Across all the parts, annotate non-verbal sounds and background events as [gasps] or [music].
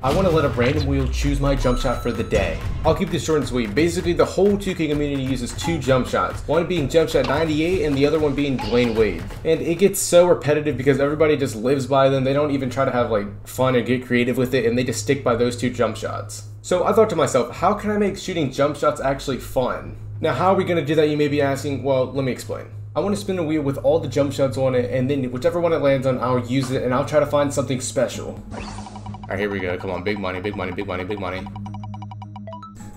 I want to let a random wheel choose my jump shot for the day. I'll keep this short and sweet. Basically, the whole 2K community uses two jump shots. One being jump shot 98 and the other one being Dwyane Wade. And it gets so repetitive because everybody just lives by them. They don't even try to have like fun or get creative with it and they just stick by those two jump shots. So I thought to myself, how can I make shooting jump shots actually fun? Now, how are we going to do that, you may be asking? Well, let me explain. I want to spin a wheel with all the jump shots on it, and then whichever one it lands on, I'll use it, and I'll try to find something special. All right, here we go. Come on, big money, big money, big money, big money.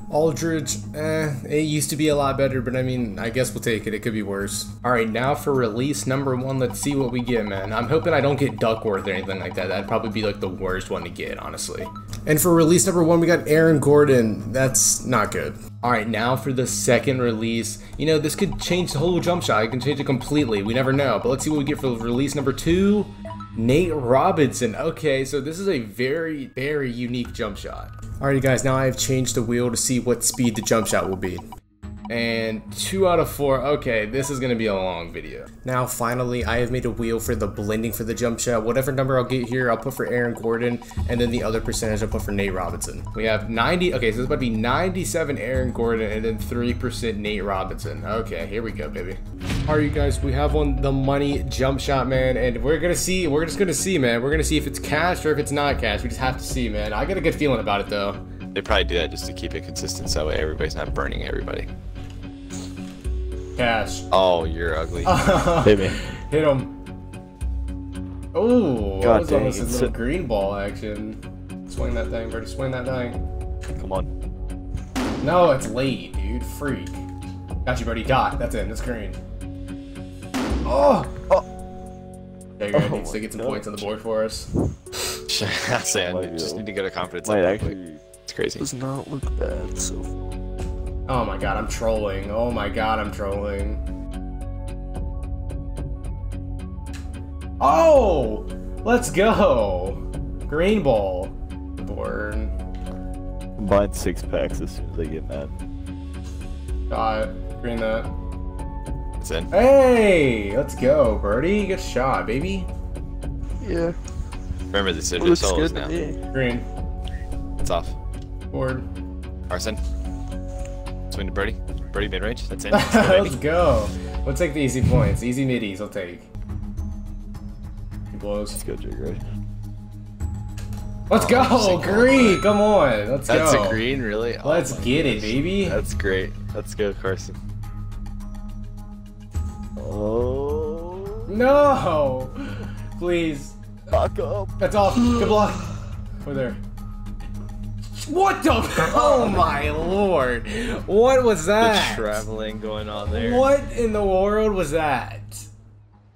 Aldridge, eh, it used to be a lot better, but I mean, I guess we'll take it. It could be worse. All right, now for release number one, let's see what we get, man. I'm hoping I don't get Duckworth or anything like that. That'd probably be like the worst one to get, honestly. And for release number one, we got Aaron Gordon. That's not good. All right, now for the second release. You know, this could change the whole jump shot. It can change it completely. We never know. But let's see what we get for release number two. Nate Robinson. Okay, so this is a very, very unique jump shot. Alrighty guys, now I've changed the wheel to see what speed the jump shot will be. And two out of four, okay, this is gonna be a long video. Now finally, I have made a wheel for the blending for the jump shot. Whatever number I'll get here, I'll put for Aaron Gordon, and then the other percentage I'll put for Nate Robinson. We have 90, okay, so it's about to be 97 Aaron Gordon, and then 3% Nate Robinson. Okay, here we go, baby. Alright, you guys, we have on the money jump shot, man, and we're gonna see, we're just gonna see, man. We're gonna see if it's cash or if it's not cash. We just have to see, man. I got a good feeling about it, though. They probably do that just to keep it consistent so that way everybody's not burning everybody. Cash. Oh, you're ugly. [laughs] Hit me. Hit him. Oh, that God was dang, almost a little a- green ball action. Swing that thing, Birdie. Swing that thing. Come on. No, it's late, dude. Freak. Got you, Birdie. Dot. That's it. That's green. Oh! Oh. There you go. Oh needs to get some God. points on the board for us. [laughs] Sam, [laughs] Might you just need to go to confidence. Might level quick. actually It's crazy. does not look bad so far. Oh my god, I'm trolling. Oh my god, I'm trolling. Oh! Let's go! Green ball. Board. Combine six packs as soon as I get mad. Got it. Green that. It's in. Hey! Let's go, Birdie. Good shot, baby. Yeah. Remember, this is Looks solos good now. to. Green. It's off. Board. Arson. Swing to Birdie. Birdie mid range. That's in. [laughs] Let's go, Let's go. We'll take the easy points. Easy middies, I'll take. He blows. Let's go, Jigger. Let's Oh, go! single. Green! Come on! Let's That's go. a green, really? Oh Let's my get it, baby. That's great. Let's go, Carson. Oh. No! Please. Fuck up. That's off. Good block. Over there. What the? [laughs] Oh my lord! What was that? traveling going on there. What in the world was that?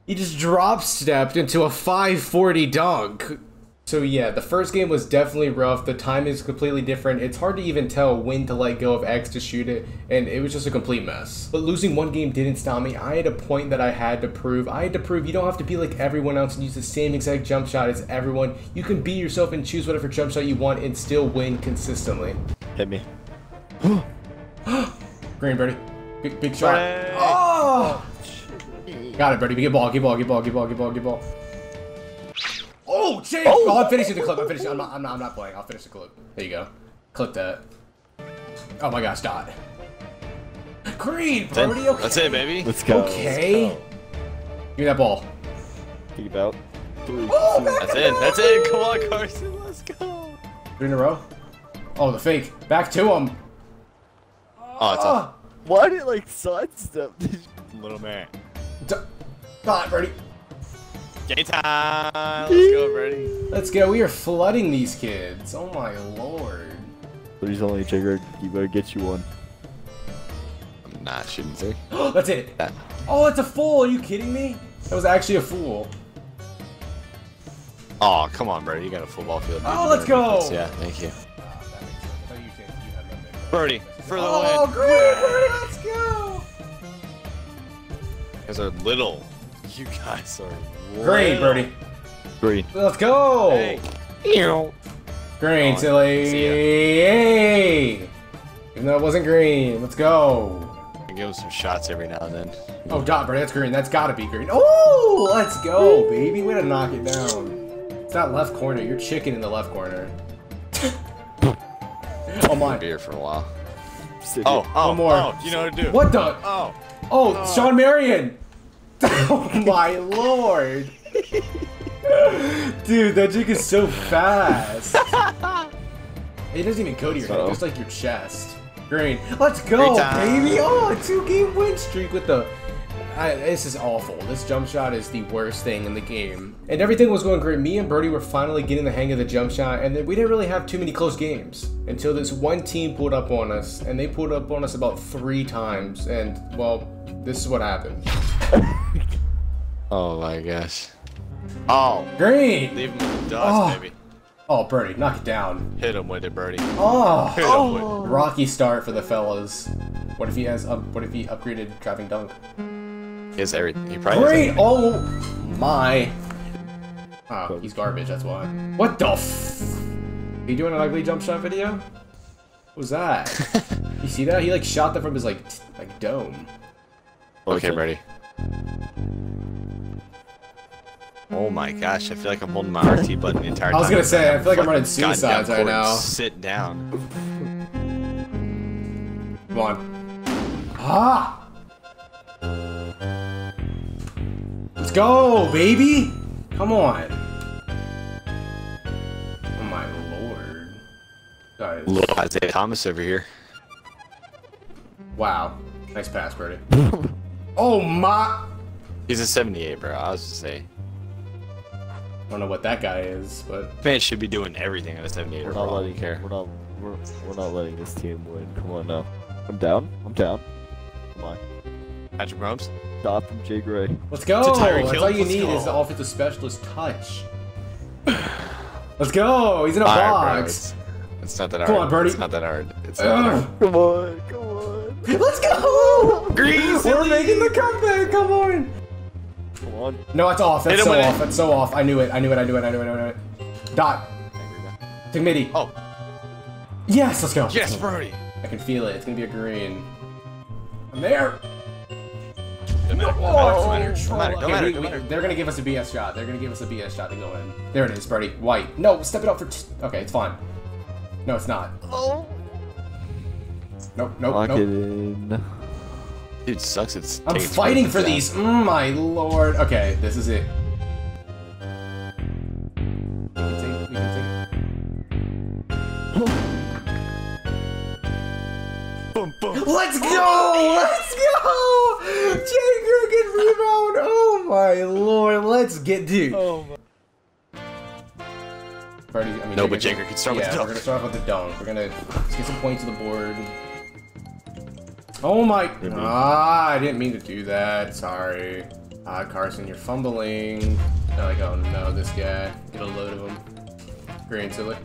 He just drop stepped into a 540 dunk. So yeah, the first game was definitely rough. The time is completely different. It's hard to even tell when to let go of X to shoot it, and it was just a complete mess. But losing one game didn't stop me. I had a point that I had to prove. I had to prove you don't have to be like everyone else and use the same exact jump shot as everyone. You can be yourself and choose whatever jump shot you want and still win consistently. Hit me. [gasps] Green birdie. Big, big shot. Oh! Got it, birdie. Get ball, get ball, get ball, get ball, get ball, get ball. Oh, Jake! Oh. oh, I'm finishing the clip. I'm finishing. I'm not. I'm not. I'm not playing. I'll finish the clip. There you go. Clip that. Oh my gosh, dot. Green, That's in. birdie. Okay. That's it, baby. Let's go. Okay. Let's Give me that ball. go. Keep out. Three, Oh, two, back That's it. the That's it. Come on, Carson. Let's go. Three in a row. Oh, the fake. Back to him. Oh, it's off. Oh, ah. Why did it like sidestep? Little man. d- dot, birdie. Game time. Let's go, Birdie. Let's go. We are flooding these kids. Oh my lord. Please only Jigger. You better get you one. I'm not shooting three. That's it. That. Oh, it's a fool. Are you kidding me? That was actually a fool. Oh, come on, Birdie. You got a football field. Oh, let's better go. this. Yeah, thank you. That makes sense. I thought you said you had nothing. Birdie for the Oh, win. great! Let's go! You guys are little. [laughs] You guys are Great, birdie. Green. Let's go! Hey. Green, Oh, silly. see ya. Hey! Even though it wasn't green. Let's go. Give him some shots every now and then. Oh, dot, birdie. That's green. That's gotta be green. Oh, let's go, baby. Way to knock it down. It's that left corner. You're chicken in the left corner. Come on. beer for a while. Sit Oh, oh, One more. oh, you know what to do. What the? Oh. Oh, oh. Shawn Marion! [laughs] oh my lord! Dude, that jig is so fast. it doesn't even go to your head, just like your chest. Green. Let's go, baby! Oh, a two game win streak with the. I, this is awful. This jump shot is the worst thing in the game. And everything was going great. Me and Birdie were finally getting the hang of the jump shot, and then we didn't really have too many close games until this one team pulled up on us, and they pulled up on us about three times. And well, this is what happened. Oh my gosh. Oh, Green. leave him in the dust, Oh. baby. Oh, Birdie, knock it down. Hit him with it, Birdie. Oh, Hit him oh. with rocky start for the fellas. What if he has? Up, what if he upgraded driving dunk? it. He has everything. He probably has Great! everything. Oh my! Oh, he's garbage. That's why. What the? F- Are you doing an ugly jump shot video? What was that? [laughs] you see that? He like shot that from his like like dome. Okay, Birdie. Oh my gosh, I feel like I'm holding my RT button the entire time. I was gonna say, I feel like I'm running suicides right now. Sit down. Come on. Ah! Let's go, baby! Come on. Oh my lord. Guys. Little Isaiah Thomas over here. Wow. Nice pass, Birdie. [laughs] oh my! He's a 78, bro. I was just saying. I don't know what that guy is, but Man should be doing everything at a 78 We're not all. letting. care. We're not. We're, we're not letting this team win. Come on now. I'm down. I'm down. Come on. Patrick Mahomes? Stop from Jay Gray. let's go. That's Hill, all you let's need go. is the offensive specialist touch. Let's go. He's in a Alright, box. It's, it's not that hard. Come on, Birdie. It's not that hard. It's not that hard. Come on. Come on. Let's go. Green We're making the comeback. Come on. Come on. No, it's off. That's Hit so with it. off. That's so off. I knew it. I knew it. I knew it. I knew it. I knew it. Dot. To midi. Oh, Yes, let's go. yes, Birdie. I can feel it. It's gonna be a green. I'm there. Don't matter. Oh, Don't matter. it's Don't matter. Don't matter. Don't matter. They're gonna give us a BS shot. They're gonna give us a BS shot to go in. There it is, Birdie. White. No, step it up for. T- okay, it's fine. No, it's not. Oh. Nope. Nope. Lock nope. it in. Dude sucks. It's. I'm fighting for these. Mm, my lord. Okay, this is it. We can take. We can Boom, boom. Let's go! Let's go! Jay Cricket rebound. Oh my lord. Let's get dude. Oh Birdie, I mean, No, but Jay Cricket- Cricket start with yeah, the we're gonna start off with the dunk. We're gonna let's get some points to the board. Oh my! Ah, I didn't mean to do that. Sorry. Ah, Carson, you're fumbling. They're like, oh no, this guy. Get a load of him. Green silly.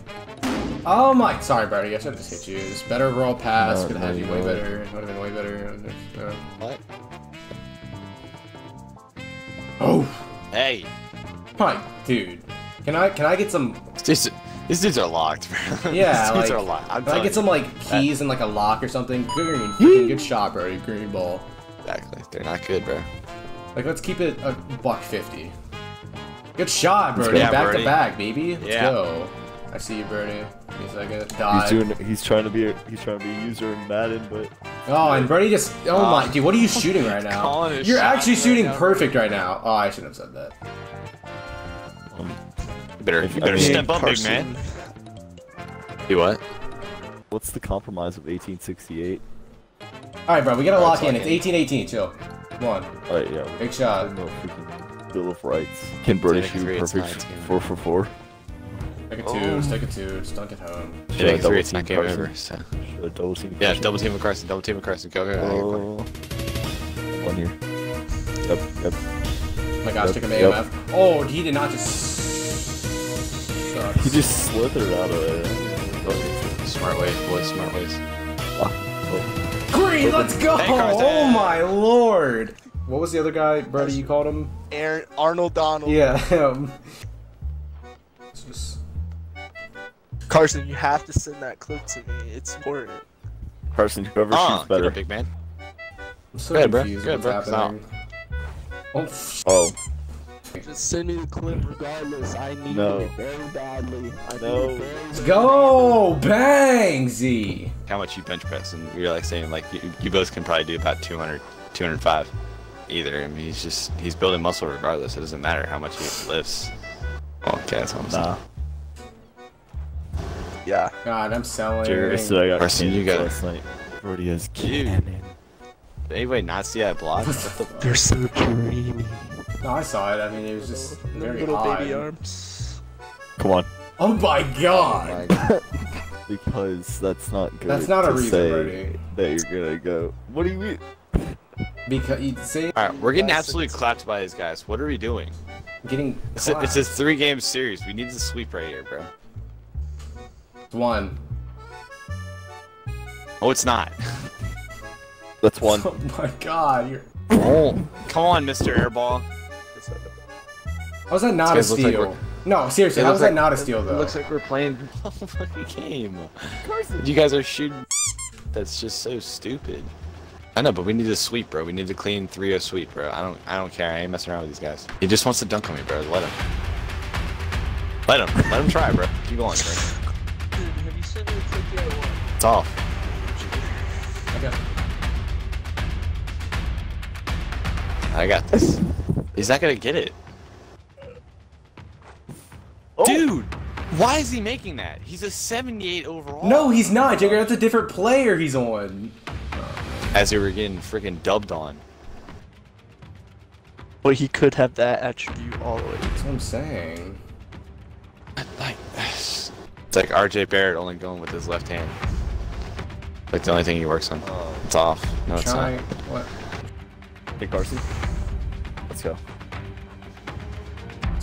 Oh my! Sorry, Birdie. I should have just hit you. It's better overall pass. No, Could have had you way no. better. Would have been way better. Uh, What? Oh Hey. my dude. Can I can I get some These, these dudes are locked, bro. [laughs] Yeah, these dudes like, are locked. I'm Can I get some like keys and like a lock or something? Green, [gasps] freaking good shot, bro. Green ball. Exactly. They're not good, bro. Like, let's keep it a buck fifty. Good shot, Birdie. Yeah, back Birdie. to back, baby. Let's Yeah. go. I see you, Birdie. Give me a second. Dive. He's doing. He's trying to be. A, he's trying to be a user in Madden, but Oh, and Birdie just. Oh Oh. my, dude, what are you shooting right [laughs] now? You're shot actually right shooting now, perfect right now. Oh, I shouldn't have said that. um, You better, If- you I better mean, step up, big man. Do what? what's the compromise of 1868? All right, bro, we gotta All right, lock let's in. It's 1818, Chill. Come on, All right, yeah. big shot. don't freaking Bill of Rights. Can British Take a shoot three, it's perfect not, four for four? Take a two. Oh. Take a two. Just dunk it home. Should Yeah, I three, double it's not team game Carson? over. So. Should I double team? Yeah, Carson? double team with Carson. Double team with Carson. Go, go, go. go. Oh, one here. Yep, yep. Oh my gosh, Yep, took him yep. AMF. Oh, he did not just. Sucks. He just slithered out of it. Okay. Smart ways, boys. Smart ways. Oh, Green, let's go! Oh my lord! What was the other guy, Brady? You called him? Aaron Arnold Donald. Yeah, him. Just. Carson, you have to send that clip to me. It's important. Carson, whoever Ah, shoots get better. up, big man. I'm so Go ahead, bro. confused Go with what's bro. happening. Oh, Oh, Just send me the clip regardless. I need No. it very badly. I No. need it very let's go! Bang! Z! how much you bench press, and we were like saying like you, you both can probably do about 200, 205 either. I mean, he's just he's building muscle regardless. It doesn't matter how much he lifts. Okay, that's what I'm saying. Nah. Yeah. God, I'm selling. Cheers. So I got Carson, you cannons got- last night. Brody has Dude. cannon. Did anybody not see that block? They're so dreamy. No, I saw it. I mean, it was just very Little odd. baby arms. Come on. Oh my god! Oh [laughs] because that's not good. That's not a to reason, say Brody. that you're gonna go. What do you mean? Because you say All right, we're getting That's- absolutely clapped by these guys. What are we doing? getting It's a, it's a three-game series. We need to sweep right here, bro. one. Oh, it's not. That's one. [laughs] Oh my god! You're... Oh, come on, Mr. Airball. How is that not a This guys look like steal? no, seriously, It how looks is that like- not a steal though? It looks like we're playing a [laughs] fucking game. Of course You guys are shooting. [laughs] That's just so stupid. I know, but we need to sweep, bro. We need to clean 3-0 sweep, bro. I don't, I don't care. I ain't messing around with these guys. He just wants to dunk on me, bro. Let him. Let him. Let him try, bro. Keep going, bro. Dude, have you seen me click the other one? It's off. Okay. I got this. He's not gonna get it. Oh. Dude, why is he making that? He's a 78 overall. No, he's not, Jigger. That's a different player he's on. As they were getting freaking dubbed on. But he could have that attribute all the way. That's what I'm saying. Like, it's like RJ Barrett only going with his left hand. Like the only thing he works on. Oh. It's off. No, it's Try not. what? Hey Carson. Let's go.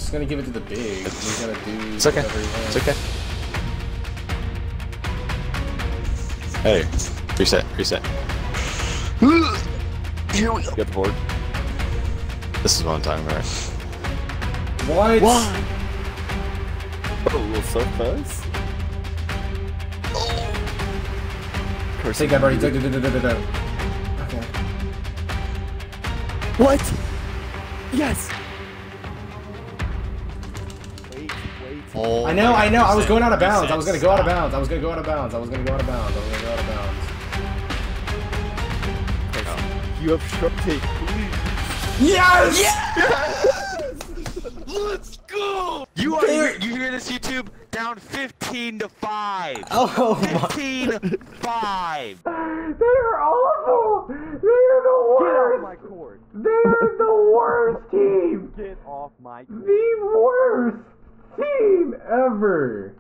Just gonna give it to the big. He's gonna do. It's okay. whatever he wants. It's okay. Hey, reset, reset. Here we go. Get the board. This is what I'm talking about. What? Oh, a little so fast. Carson. Take that, Brody. Take, take, take, take, take, take. Okay. What? Yes. Oh, I know, I know. I was going out of bounds. I was gonna go out of bounds. I was gonna go out of bounds. I was gonna go out of bounds. I was gonna go out of bounds. You have shrub tape. Yes! [laughs] Let's go! You are There- you hear this YouTube? Down 15 to 5. Oh my. [laughs] 15 5. They are awful. They are the worst. Get off my court. They are the worst team. Get off my The worst team ever.